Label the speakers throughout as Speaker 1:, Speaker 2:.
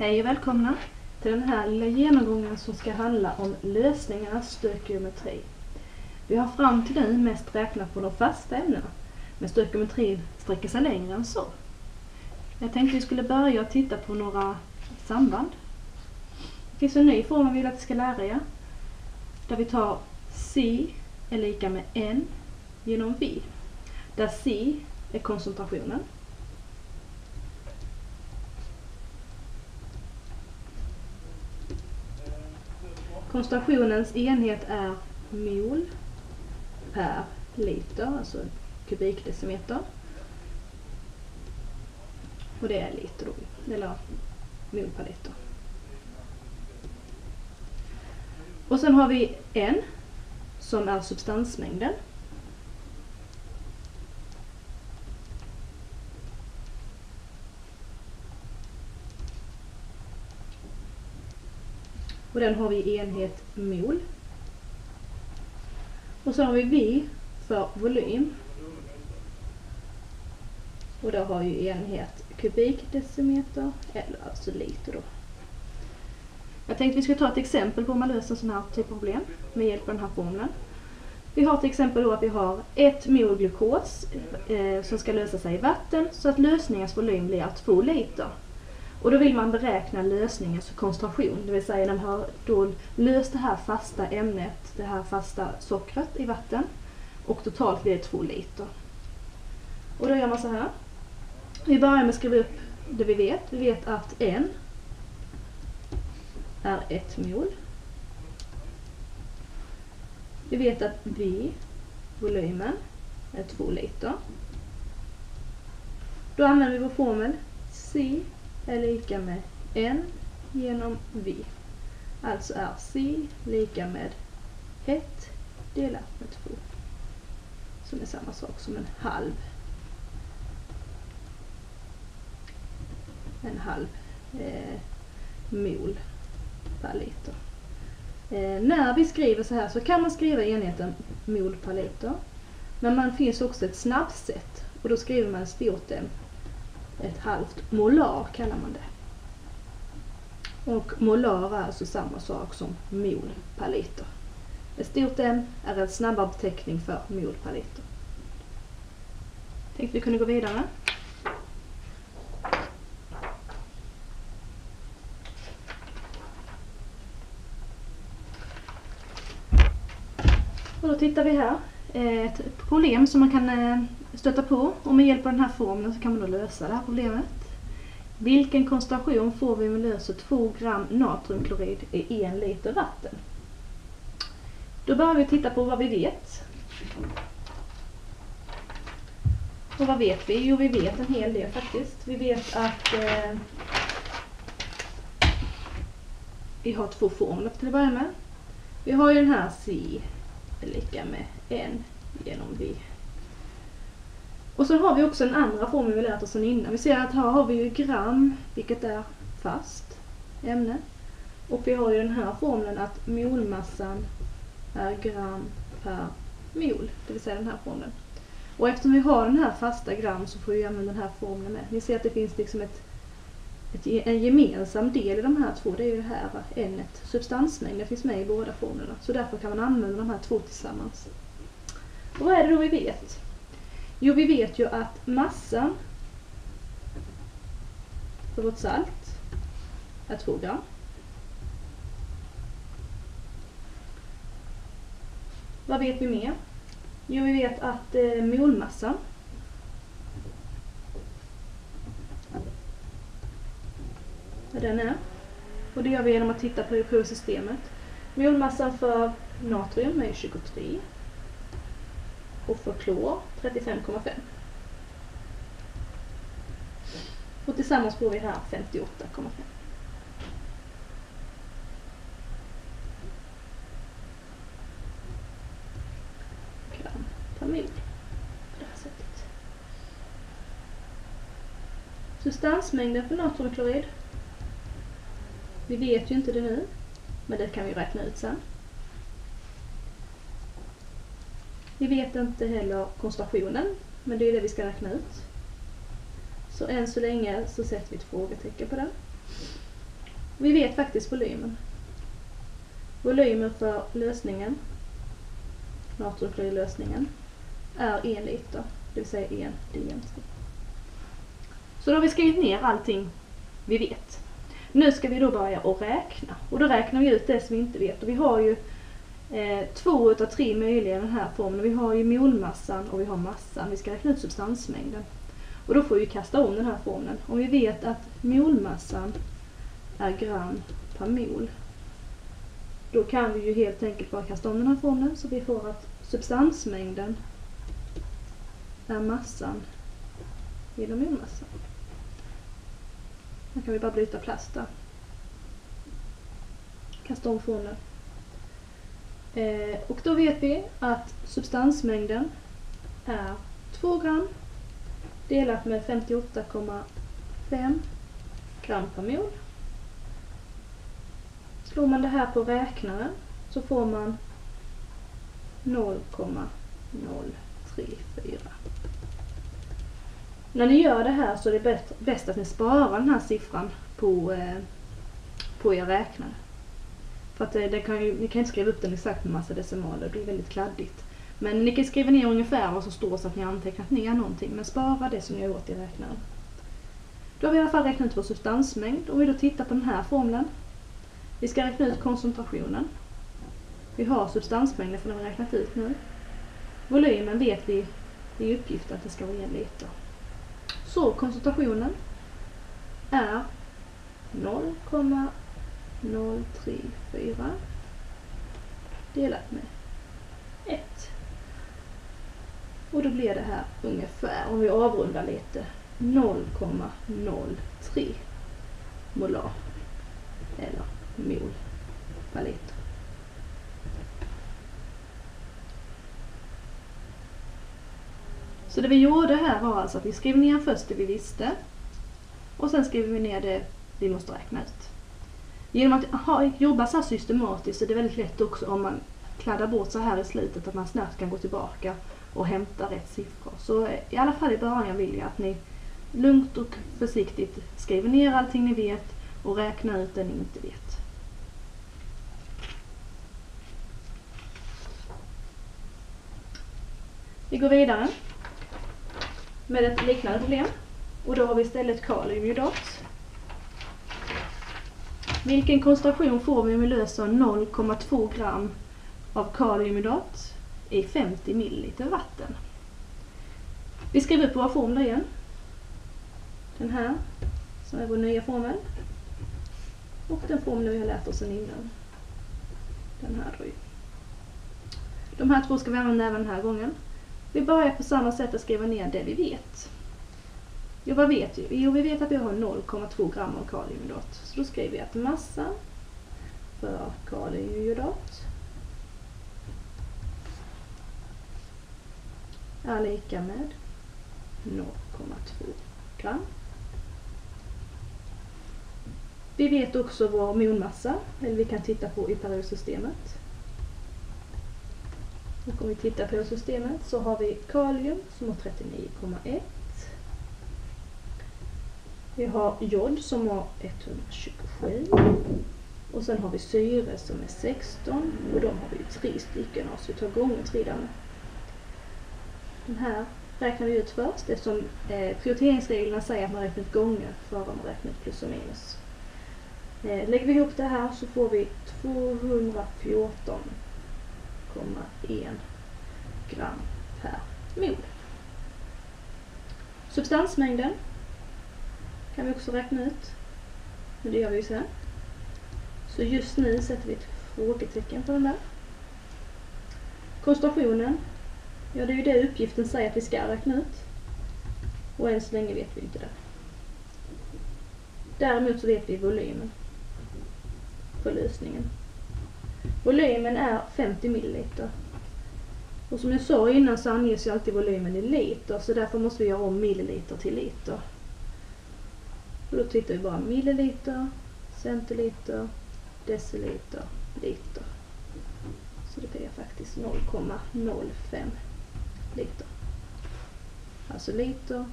Speaker 1: Hej och välkomna till den här lilla genomgången som ska handla om lösningarnas stökgeometri. Vi har fram till nu mest räknat på de fasta ämnena, men stökgeometrin sträcker sig längre än så. Jag tänkte vi skulle börja och titta på några samband. Det finns en ny form jag vill att ni ska lära er, där vi tar C är lika med N genom V, där C är koncentrationen Koncentrationens enhet är mol per liter, alltså kubikdecimeter. Och det är liter då, eller mol per liter. Och sen har vi N som är substansmängden. Och den har vi i enhet mol. Och så har vi V för volym. Och då har vi enhet kubikdecimeter eller alltså liter då. Jag tänkte vi skulle ta ett exempel på hur man löser sådana här typ av problem med hjälp av den här formeln. Vi har till exempel då att vi har ett mol glukos eh, som ska lösa sig i vatten så att lösningens volym blir 2 liter. Och då vill man beräkna lösningens koncentration, det vill säga när man har då löst det här fasta ämnet, det här fasta sockret i vatten och totalt blir det 2 liter. Och då gör man så här. Vi börjar med att skriva upp det vi vet. Vi vet att N är 1 mol. Vi vet att V, volymen, är 2 liter. Då använder vi vår formel C är lika med N genom V. Alltså är C lika med 1 delat med 2. Som är samma sak som en halv. En halv eh, mol per liter. Eh, när vi skriver så här så kan man skriva enheten mol per liter. Men man finns också ett snabbsätt och då skriver man stort M ett halvt molar kallar man det. Och molar är alltså samma sak som mol per liter. Ett stort M är en snabbare beteckning för mol per liter. Tänkte vi kunde gå vidare. Och då tittar vi här. Ett problem som man kan eh, stöta på och med hjälp av den här formeln så kan man då lösa det här problemet. Vilken koncentration får vi om vi löser 2 gram natriumklorid i en liter vatten? Då börjar vi titta på vad vi vet. Och vad vet vi? Jo, vi vet en hel del faktiskt. Vi vet att eh, vi har två formler till att börja med. Vi har ju den här C är lika med N genom V och så har vi också en andra formel vi lärt oss sen innan. Vi ser att här har vi ju gram, vilket är fast ämne. Och vi har ju den här formeln att molmassan är gram per mol, det vill säga den här formeln. Och eftersom vi har den här fasta gram så får vi använda den här formeln med. Ni ser att det finns liksom ett, ett, en gemensam del i de här två, det är ju det här n substansmängd, substansmängden finns med i båda formlerna. Så därför kan man använda de här två tillsammans. Och vad är det då vi vet? Jo, vi vet ju att massan för vårt salt är 2 gram. Vad vet vi mer? Jo, vi vet att eh, molmassan vad den är. Och det gör vi genom att titta på reaktionssystemet. Molmassan för natrium är 23 och för klor 35,5. Och tillsammans får vi här 58,5. gram per på det här sättet. Substansmängden för natriumklorid. Vi vet ju inte det nu, men det kan vi räkna ut sen. Vi vet inte heller koncentrationen, men det är det vi ska räkna ut. Så än så länge så sätter vi ett frågetecken på den. Vi vet faktiskt volymen. Volymen för lösningen, natriumkloridlösningen, är en liter, det vill säga en diamant. Så då har vi skrivit ner allting vi vet. Nu ska vi då börja att räkna och då räknar vi ut det som vi inte vet och vi har ju eh, två utav tre möjliga i den här formen. Vi har ju molmassan och vi har massan. Vi ska räkna ut substansmängden. Och då får vi kasta om den här formeln. Om vi vet att molmassan är gram per mol. Då kan vi ju helt enkelt bara kasta om den här formeln så vi får att substansmängden är massan genom molmassan. Då kan vi bara byta plast där. Kasta om formeln. Eh, och då vet vi att substansmängden är 2 gram delat med 58,5 gram per mol. Slår man det här på räknaren så får man 0,034. När ni gör det här så är det bäst att ni sparar den här siffran på, eh, på er räknare. För att det, det kan ju, ni kan inte skriva upp den exakt med massa decimaler, det blir väldigt kladdigt. Men ni kan skriva ner ungefär vad som står så att ni har antecknat ner någonting. Men spara det som ni har gjort i räknaren. Då har vi i alla fall räknat ut vår substansmängd. Om vi då tittar på den här formeln. Vi ska räkna ut koncentrationen. Vi har substansmängden för den har vi räknat ut nu. Volymen vet vi i uppgift att det ska vara en liter. Så koncentrationen är 0,34 delat med 1. Och då blir det här ungefär, om vi avrundar lite, 0,03 molar eller mol per liter. Så det vi gjorde här var alltså att vi skrev ner först det vi visste och sen skrev vi ner det vi måste räkna ut. Genom att ha, jobba så här systematiskt så är det väldigt lätt också om man kladdar bort så här i slutet att man snabbt kan gå tillbaka och hämta rätt siffror. Så eh, i alla fall i början vill jag att ni lugnt och försiktigt skriver ner allting ni vet och räknar ut det ni inte vet. Vi går vidare med ett liknande problem. Och då har vi istället kaliumjodat. Vilken koncentration får vi om vi löser 0,2 gram av kaliumjodat i 50 milliliter vatten? Vi skriver upp våra formler igen. Den här, som är vår nya formel. Och den formel vi har lärt oss innan. Den här då De här två ska vi använda även den här gången. Vi börjar på samma sätt att skriva ner det vi vet. Jo, vad vet vi? Jo, vi vet att vi har 0,2 gram av kaliumjodat. Så då skriver vi att massan för kaliumjodat är lika med 0,2 gram. Vi vet också vår molmassa, eller vi kan titta på i periodsystemet. Och om vi tittar på systemet så har vi kalium som har 39,1. Vi har jod som har 127. Och sen har vi syre som är 16 och de har vi ju tre stycken av så vi tar gånger tre där med. Den här räknar vi ut först eftersom eh, prioriteringsreglerna säger att man räknar ut gånger före man räknar ut plus och minus. Eh, lägger vi ihop det här så får vi 214,1 gram per mol. Substansmängden kan vi också räkna ut. Men det gör vi sen. Så just nu sätter vi ett frågetecken på den där. Koncentrationen, ja det är ju det uppgiften säger att vi ska räkna ut. Och än så länge vet vi inte det. Däremot så vet vi volymen på lösningen. Volymen är 50 milliliter. Och som jag sa innan så anges ju alltid volymen i liter så därför måste vi göra om milliliter till liter. Och då tittar vi bara milliliter, centiliter, deciliter, liter. Så det blir faktiskt 0,05 liter. Alltså liter,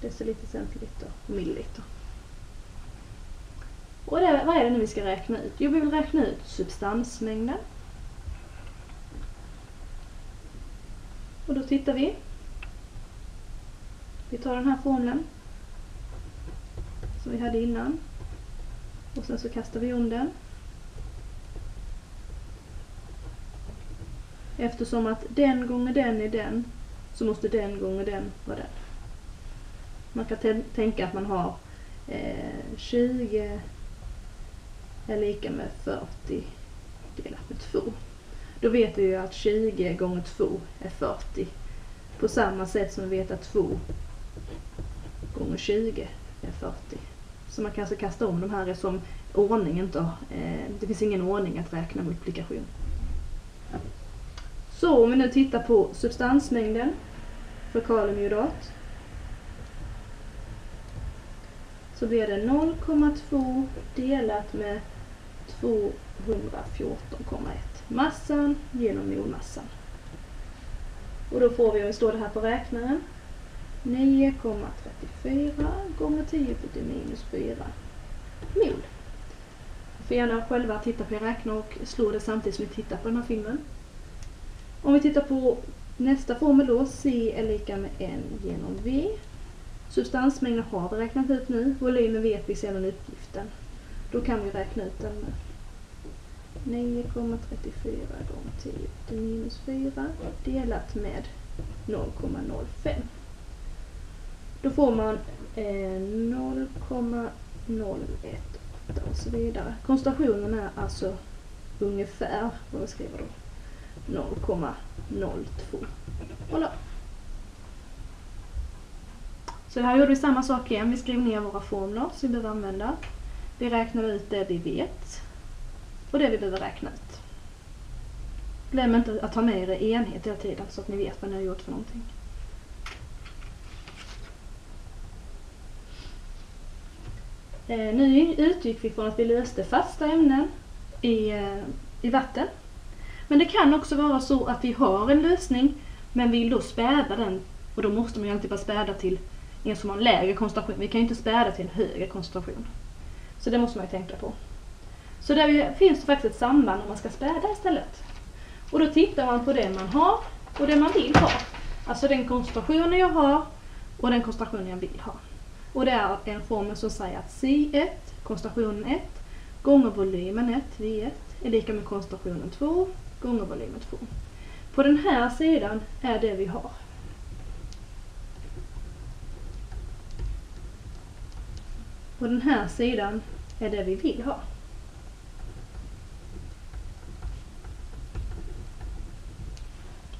Speaker 1: deciliter, centiliter och milliliter. Och det, vad är det nu vi ska räkna ut? Jo, vi vill räkna ut substansmängden. Och då tittar vi. Vi tar den här formeln som vi hade innan. Och sen så kastar vi om den. Eftersom att den gånger den är den så måste den gånger den vara den. Man kan tänka att man har eh, 20 är lika med 40 delat med 2. Då vet vi ju att 20 gånger 2 är 40. På samma sätt som vi vet att 2 gånger 20 är 40. Så man kan alltså kasta om de här som ordning inte, eh, det finns ingen ordning att räkna multiplikation. Så om vi nu tittar på substansmängden för kaliumjodat så blir det 0,2 delat med 214,1. Massan genom molmassan. Och då får vi, om vi står det här på räknaren, 9,34 gånger 10 på till minus 4 mol. Ni får gärna själva titta på er räknare och slå det samtidigt som ni tittar på den här filmen. Om vi tittar på nästa formel då, C är lika med N genom V. Substansmängden har vi räknat ut nu, volymen vet vi sedan uppgiften. Då kan vi räkna ut den nu. 9,34 gånger 10 till minus 4 delat med 0,05. Då får man eh, 0,018 och så vidare. Koncentrationen är alltså ungefär, vad vi skriver då, 0,02. Voilà. Så här gjorde vi samma sak igen. Vi skrev ner våra formler som vi behöver använda. Vi räknar ut det vi vet och det vi behöver räkna ut. Glöm inte att ta med er enhet hela tiden så att ni vet vad ni har gjort för någonting. Eh, nu utgick vi från att vi löste fasta ämnen i, eh, i vatten. Men det kan också vara så att vi har en lösning men vill då späda den och då måste man ju alltid bara späda till en som har en lägre koncentration. Vi kan ju inte späda till en högre koncentration. Så det måste man ju tänka på. Så där finns det faktiskt ett samband om man ska späda istället. Och då tittar man på det man har och det man vill ha. Alltså den koncentrationen jag har och den koncentrationen jag vill ha. Och det är en formel som säger att C1, koncentrationen 1, gånger volymen 1, V1, är lika med koncentrationen 2 gånger volymen 2. På den här sidan är det vi har. På den här sidan är det vi vill ha.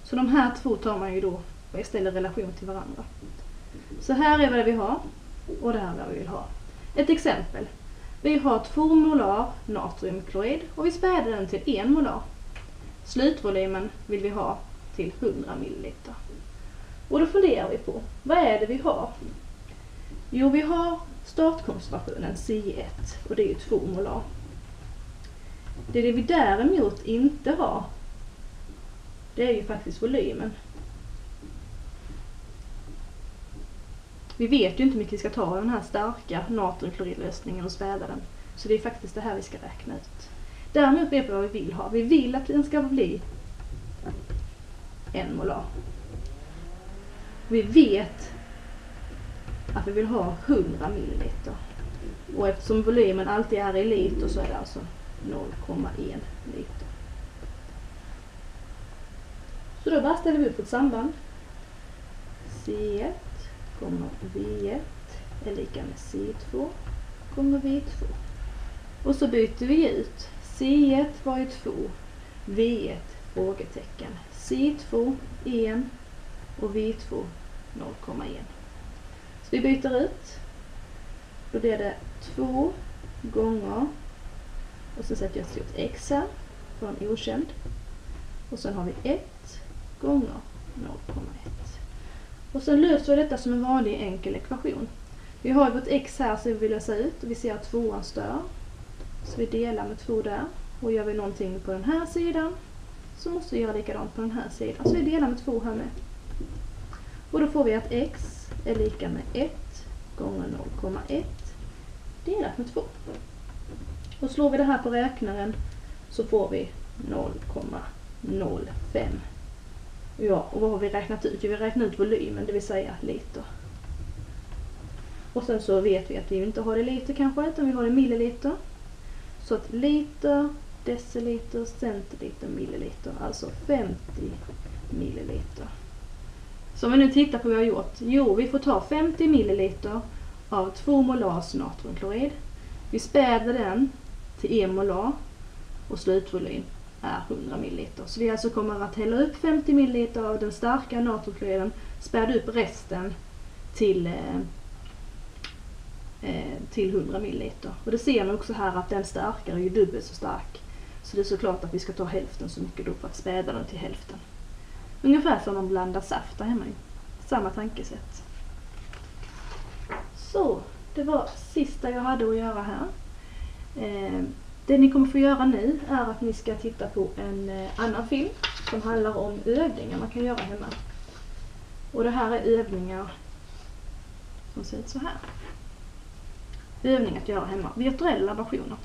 Speaker 1: Så de här två tar man ju då och ställer relation till varandra. Så här är vad vi har och det andra är vad vi vill ha. Ett exempel. Vi har 2 molar natriumklorid och vi späder den till 1 molar. Slutvolymen vill vi ha till 100 ml. Och då funderar vi på, vad är det vi har? Jo, vi har startkoncentrationen C1 och det är ju 2 molar. Det, det vi däremot inte har, det är ju faktiskt volymen. Vi vet ju inte hur mycket vi ska ta av den här starka natriumkloridlösningen och späda den. Så det är faktiskt det här vi ska räkna ut. Däremot vet vi vad vi vill ha. Vi vill att den ska bli en molar. Vi vet att vi vill ha 100 milliliter. Och eftersom volymen alltid är i liter så är det alltså 0,1 liter. Så då bara ställer vi upp ett samband. CF gånger V1 är lika med C2 gånger V2. Och så byter vi ut. C1 var ju 2, V1 frågetecken. C2 1 och V2 0,1. Så vi byter ut. Då blir det 2 gånger och så sätter jag ett stort X här för en okänd. Och sen har vi 1 gånger 0,1. Och sen löser vi detta som en vanlig enkel ekvation. Vi har vårt x här som vi vill lösa ut och vi ser att tvåan stör. Så vi delar med två där. Och gör vi någonting på den här sidan så måste vi göra likadant på den här sidan. Så vi delar med två här med. Och då får vi att x är lika med 1 gånger 0,1 delat med 2. Och slår vi det här på räknaren så får vi 0,05. Ja, och vad har vi räknat ut? Jo, vi har räknat ut volymen, det vill säga liter. Och sen så vet vi att vi inte har det i liter kanske, utan vi har det i milliliter. Så att liter, deciliter, centiliter, milliliter, alltså 50 milliliter. Så om vi nu tittar på vad vi har gjort. Jo, vi får ta 50 milliliter av 2 molars natriumklorid. Vi späder den till 1 molar och slutvolym är 100 ml. Så vi alltså kommer att hälla upp 50 ml av den starka natriumkloriden, späda upp resten till, eh, eh till 100 ml. Och det ser man också här att den starkare är ju dubbelt så stark. Så det är såklart att vi ska ta hälften så mycket då för att späda den till hälften. Ungefär som man blandar saft där hemma. Samma tankesätt. Så, det var sista jag hade att göra här. Eh, det ni kommer få göra nu är att ni ska titta på en eh, annan film som handlar om övningar man kan göra hemma. Och det här är övningar som ser ut så här. Övningar att göra hemma, virtuella versioner.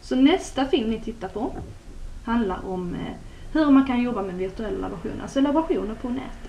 Speaker 1: Så nästa film ni tittar på handlar om eh, hur man kan jobba med virtuella versioner, alltså laborationer på nätet.